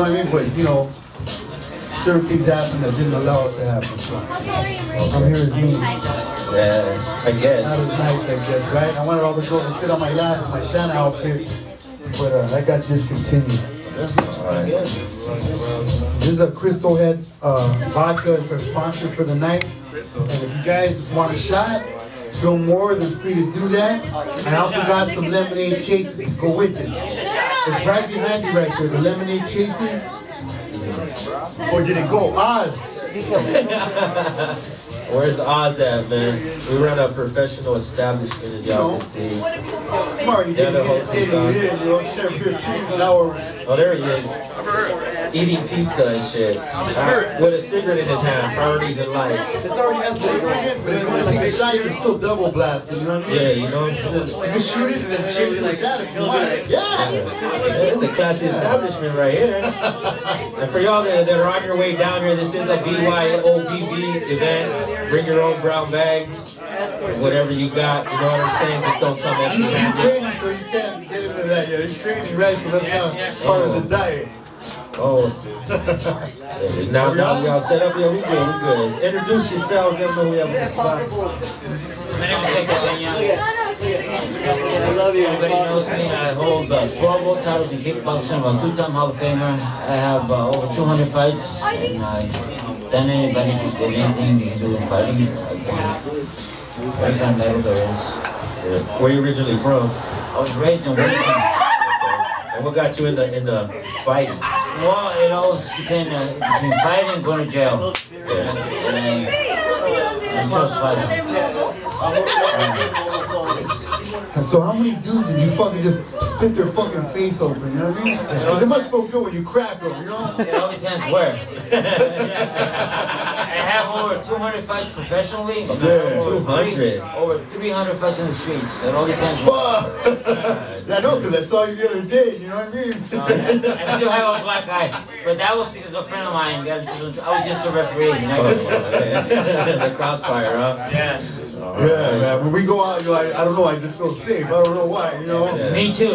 what I mean? But, you know, certain things happened that didn't allow it to happen. So I'm here as me. Yeah, I guess. Not as nice, I guess, right? I wanted all the girls to sit on my lap in my Santa outfit, but uh, that got discontinued. This is a Crystal Head uh, vodka. It's our sponsor for the night. And if you guys want a shot, feel more than free to do that. I also got some lemonade chases to go with it. It's right behind you right there, the lemonade chases. Or did it go? Oz. Where's Oz at, man? We run a professional establishment, as y'all can see. I'm already Yeah, the whole it. thing It is, you know, it's 10, 15, now Oh, there he is. Eating pizza and shit. Uh, with a cigarette in his hand. Priorities in life. It's already has liquor in it, but if you want to take a shot, you can still double blast you know what I mean? Yeah, you know? You can shoot it and then chase it like that if you want. Yeah! It's a classy establishment right here. And for y'all that, that are on your way down here, this is a BYOBB event. Bring your own brown bag, whatever you got. You know what I'm saying? Just don't come empty He's handed. training, so you can't get into that yet. He's training, right? So let's that's not part of the diet. Oh. Yeah, now, now we all set up. Yeah, we good, we good. Introduce yourselves. Let them know we have a spot. My name is Hector Peña. Everybody knows me. I hold uh, 12 world titles in kickboxing. I'm a two-time Hall of Famer. I have uh, over 200 fights, and I've done anybody who did anything they can do in fighting. I've done every kind of there is. Yeah. Where you originally from? I was raised in Wilmington. And what got you in the in the fighting? Well, it always depends uh, between fighting and going to jail. Yeah. And, and chose fighting. And so how many dudes did you fucking just spit their fucking face open, you know what I mean? Because it must feel good when you crack them, you know? It all depends where. I have over 200 fights professionally. Yeah. over 200. Over 300 fights in the streets. It all depends where. Fuck! Yeah, I know, because I saw you the other day, you know what I mean? Uh, I still have a black eye, but that was because a friend of mine got into I was just a referee. You know? the crossfire, huh? Yes. Yeah, man. When we go out, you're like, I don't know, I just feel safe. I don't know why, you know? Yeah. Me too.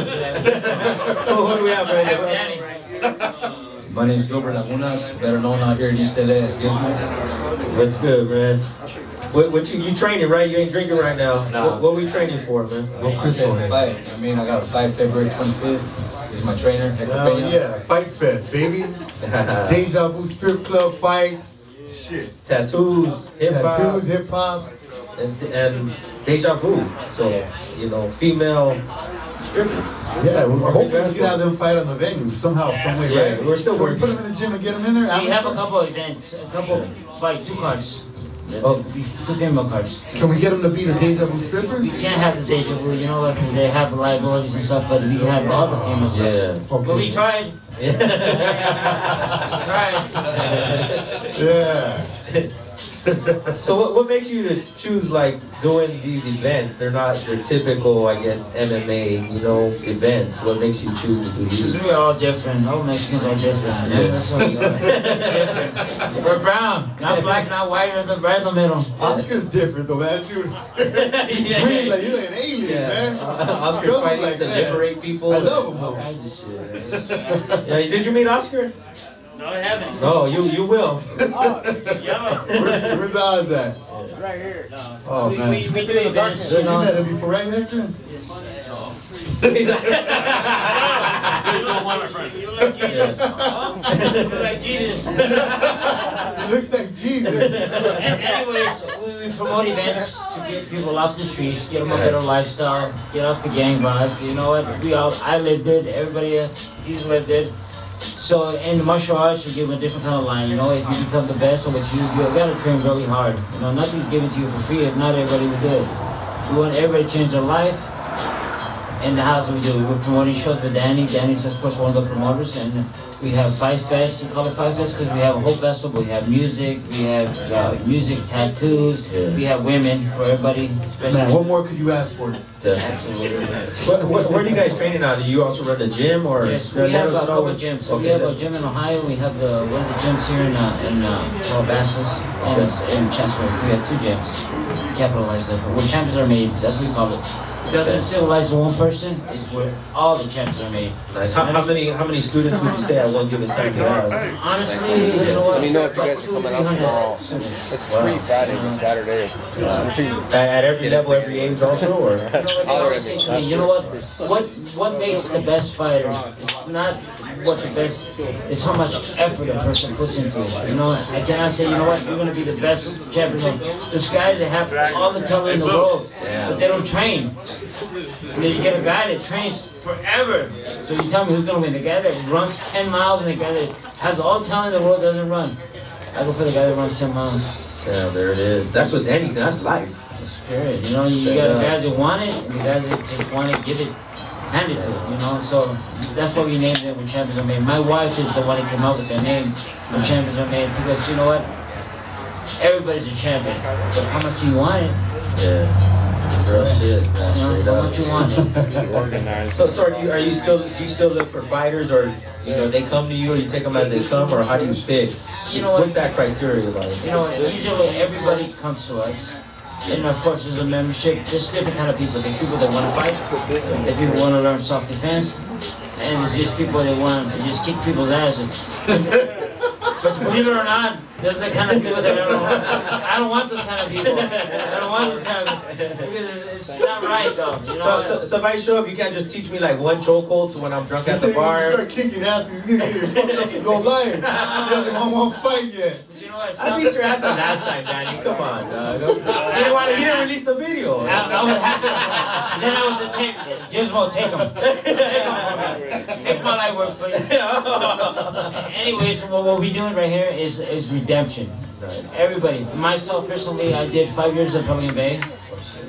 Oh, what do we have right Hey, there? Danny. My name's Gilbert Lagunas, better known out here in East LA as Gizmo. What's good, man? What, what you, you training, right? You ain't drinking right now. Nah. What, what we training for, man? Go Crystal Head. Fight. I mean, I got a fight February 25th. He's my trainer, Hector Hell Peña. yeah, Fight Fest, baby. Deja Vu strip club fights. Shit. Tattoos, hip hop, Tattoos, hip hop. And, and deja vu. So, you know, female strippers. Yeah, we're hoping we can have them fight on the venue somehow, some way, Yeah, right? we're still Can we working. put them in the gym and get them in there? We have a couple of events, a couple, fight, two cards. Oh. Two female cards. Can we get them to be the Deja Vu strippers? We can't have the deja vu, you know what, because they have liabilities and stuff, but we have the other female stuff. Yeah. But we Okay. tried, tried. Yeah. So what, what makes you to choose like doing these events? They're not your typical, I guess, MMA, you know, events. What makes you choose to do Because these? we're all different, all Mexicans are different, you Yeah. that's what we are. different. We're brown, not black, not white, or the right in the middle. Oscar's different though, man, dude. He's Yeah. green, like he's like an alien, Yeah. man. Oscar Girls is fighting like to that. liberate people. I love him, All kinds of shit. yeah, did you meet Oscar? No, I haven't. No, you you will. Yellow. Where's, where's Oz at? Right here. Oh, We, man. we, we do events, So you you know. met him before, right, Hector? He's like- You like Jesus. You like Jesus. He looks like Jesus. An- Anyways, we, we promote events to get people off the streets, get them a better lifestyle, get off the gang vibe. You know what? We all, I lived it. Everybody else, he's lived it. So in martial arts, you give a different kind of line. You know, if you become the best, what you you got to train really hard. You know, nothing's given to you for free. If not, everybody will do it. We want everybody to change their life. And the house we do? We're promoting shows with Danny. Danny's, of course, one of the promoters. And we have Fight Fest. We call it Fight Fest because we have a whole festival. We have music, we have uh, music, tattoos, Yeah. we have women for everybody. Man, what more could you ask for? What, what, where do you guys training out? Do you also run the gym or? Yes, we have a Let us know. couple of gyms. So we Okay, have a gym in Ohio. We have the one of the gyms here in uh, in uh, Calabasas and it's in Chancellor. We have two gyms. Capitalize it. Where champions are made, that's what we call it. Doesn't civilize one person, it's where all the champions are made. Nice. How, how many how many students would you say at one given time you have? Honestly, you know what? Let me know if you guys are coming out tomorrow. students. It's free Friday and Saturday. Uh, I'm sure At, at every level, every age, also, or You know what they always say to me, you know what, what, what makes the best fighter? It's not what the best, it's how much effort a person puts into it. You know, I cannot say, you know what, you're gonna be the best champion. There's guys that have all the talent in the world, but they don't train. And then you get a guy that trains forever. So you tell me who's gonna win? The guy that runs 10 miles and the guy that has all the talent in the world doesn't run. I go for the guy that runs 10 miles. yeah, there it is. That's what anything. That's life. Spirit, you know, you got guys that want it, and guys that just want to give it, hand it to it, you know. So that's why we named it when champions are made. My wife is the one that came up with the name when champions are made because you know what, everybody's a champion, but how much do you want it? Yeah. Real shit, man. You know, how much you want it? So, so are you are you still do you still look for fighters, or you know they come to you, or you take them as they come, or how do you pick? You know what? What's that criteria like? You know, usually everybody comes to us. And of course, there's a membership. There's different kind of people. There's people that want to fight. There's people who want to learn self-defense. And there's just people that want to just kick people's asses. But believe it or not, there's the kind of people that I don't want. I don't want those kind of people. I don't want those kind of because it's, it's not right though. You know. So, so, so if I show up, you can't just teach me like one chokehold so when I'm drunk He at said the he wants to bar. start kicking ass. He's gonna get fucked up his whole life. He doesn't want one fight yet. You know what? I beat your ass on last time, Danny. Come on, dog. He didn't want to. Didn't release the video. I, I would have to. Then I would take. Gizmo, take him. Take my life work, please. Anyways, what what we doing right here is is redemption. Everybody, myself personally, I did five years at Pelican Bay.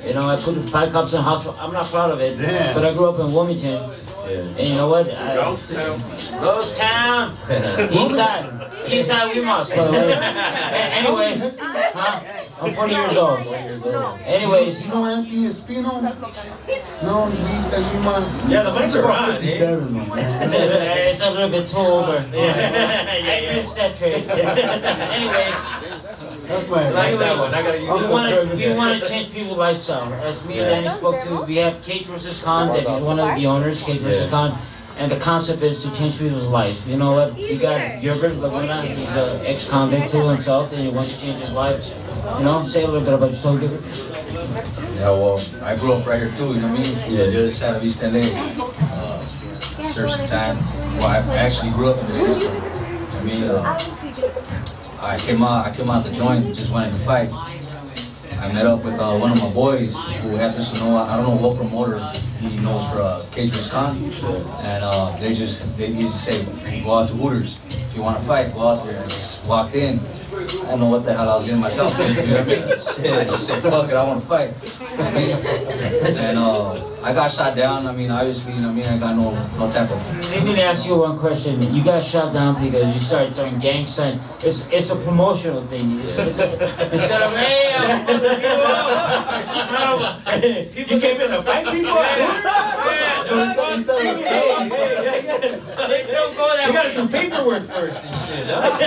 You know, I put five cops in hospital. I'm not proud of it, but I grew up in Wilmington. And you know what? I, Ghost Town. Ghost Town. East side. East side, we must. By the Anyways, huh? I'm 40 years old. Anyways, You know Anthony Espino? No, we said you must. Yeah, the mics are on, eh? 57, it's a little bit too older. I missed that trade. Anyways, That's my. Like that one. I gotta use we want to we want to change people's lifestyle. As me and Danny spoke to, we have Cage versus Con. That is one of the owners, Cage versus Yeah. Con. And the concept is to change people's life. You know what? You got Gilbert Laguna. He's an ex-convict too himself, and he wants to change his life. You know, say a little bit about yourself, Gilbert. Yeah, well, I grew up right here too, you know what I mean? Yeah. The other side of East LA. Uh, served some time. Well, I actually grew up in the system. I mean, uh, I came out, I came out to join, just wanted to fight. I met up with uh, one of my boys who happens to know, I don't know what promoter he knows for uh, Cage vs. Con. And uh, they just, they used to say, go out to Hooters. If you want to fight, go out there. I just walked in. I don't know what the hell I was doing myself. You know what I mean? I just said, fuck it, I want to fight. I mean, and uh, I got shot down. I mean, obviously, you know what I mean? I got no, no type of Let me ask you one question. You got shot down because you started throwing gang sign. It's it's a promotional thing. It's, it's a, instead of hey, I'm gonna beat you up. It's People came in to fight people. They don't go that We gotta do paperwork first and shit. Huh?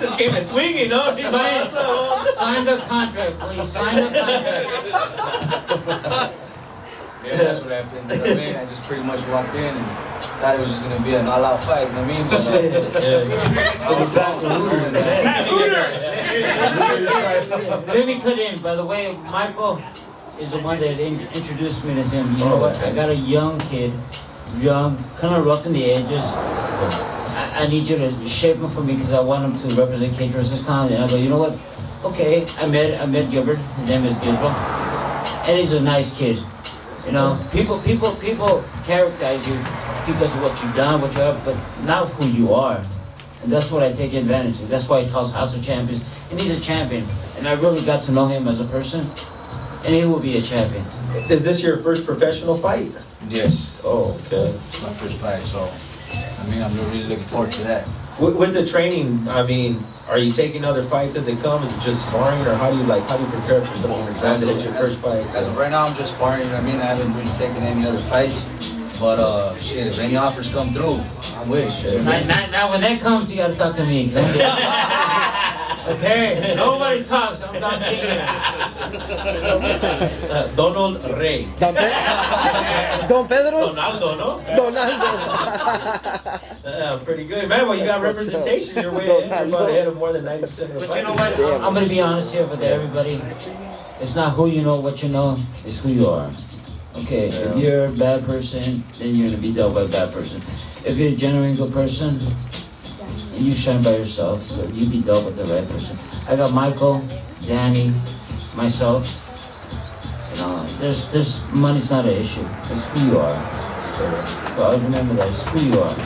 this came in swinging, no? She's Sign, sign the contract, please. Sign the contract. Yeah, that's what happened. You know what I mean? I just pretty much walked in and thought it was just gonna be an all-out fight. You know what I mean? But, uh, Let me cut in. By the way, Michael is the one that in, introduced me to him. You know what? I got a young kid, young, kind of rough in the edges. I, I need you to shape him for me because I want him to represent Cage vs. Con. And I go, you know what? Okay, I met I met Gilbert. His name is Gilbert, and he's a nice kid. You know, people people people characterize you because of what you've done, what you have, but not who you are. And that's what I take advantage of. That's why he calls House of Champions. And he's a champion. And I really got to know him as a person. And he will be a champion. Is this your first professional fight? yes, Oh, okay. it's my first fight, so I mean, I'm really looking forward to that. With, with the training, I mean, are you taking other fights as they come? Is it just sparring, or how do you like? How do you prepare for something like that? It's your first fight. As of right now, I'm just sparring, you know what I mean? I haven't really taken any other fights. But uh, shit, if any offers come through, I wish. Now, now, now when that comes, you gotta talk to me. 'cause I'm Okay, nobody talks, I'm done kicking it. Uh, Donald Rey. Don, Pe- Don Pedro? Donaldo, no? Donaldo. Uh, pretty good, man. Well, you got representation. You're way ahead. You're about ahead of more than ninety percent of the But you know what, I'm gonna be honest here with everybody. It's not who you know, what you know, it's who you are. Okay, if you're a bad person, then you're gonna be dealt by a bad person. If you're a genuine good person, you shine by yourself, so you be dealt with the right person. I got Michael, Danny, myself. You know, there's, there's, money's not an issue, it's who you are. So always remember that, it's who you are.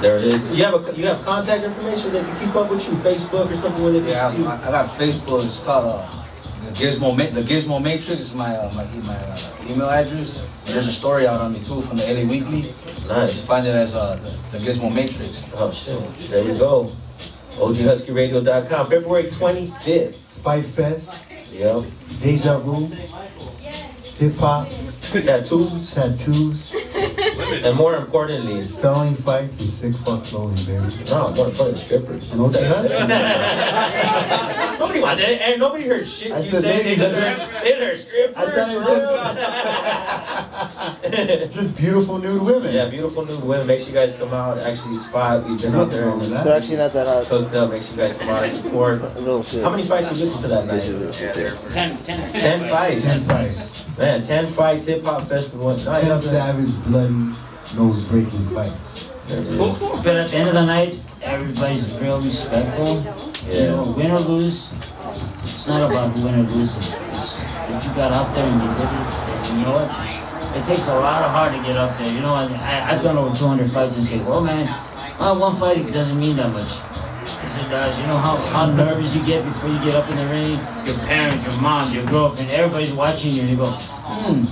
There it is. You have a you have contact information that you keep up with you, Facebook or something where they Yeah. I, I got Facebook. It's called uh, the Gizmo the Gizmo Matrix. Is my uh, my my uh, email address. And there's a story out on me too from the LA Weekly. Nice. Find it as uh, the, the Gizmo Matrix. Oh shit. There you go. OGHuskyRadio.com, February 25th. Fight Fest, Yep. Deja Vu, Hip Hop, Tattoos. tattoos, And more importantly, felony fights, and sick fuck clothing, baby. no, more importantly, strippers. And OG Husky. Nobody wants it. And nobody heard shit I you said said. They ladies, I heard, they heard strippers. I thought I bro. Just beautiful nude women. yeah, beautiful nude women. Make sure you guys come out. Actually, spot. We've been There's out there nothing wrong with and. They're actually not that hard. hooked up. Make sure you guys come out and support. Real shit. How many fights was looking for that night? Ten, ten. Ten fights. Ten fights. Man, ten fights, hip hop festival. No, Ten yeah, savage, bloody, nose breaking fights. there it is. But at the end of the night, everybody's real respectful. You know, win or lose, it's not about win or lose. It's you got out there and you did it. And you know what? It takes a lot of heart to get up there. You know, and I, I've done over 200 fights and say, well, man, well, one fight it doesn't mean that much. It does. You know how, how nervous you get before you get up in the ring? Your parents, your mom, your girlfriend, everybody's watching you and you go, hmm.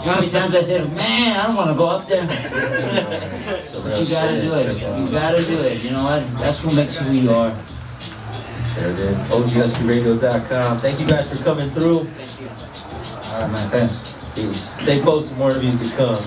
You know how many times I said, man, I don't want to go up there. It's a real But you gotta shit. do it. You gotta do it. You know what? That's what makes who you are. There it is. OGHuskyRadio.com. Thank you guys for coming through. Thank you. All right, man. Thanks. Peace. Stay posted. More interviews to come.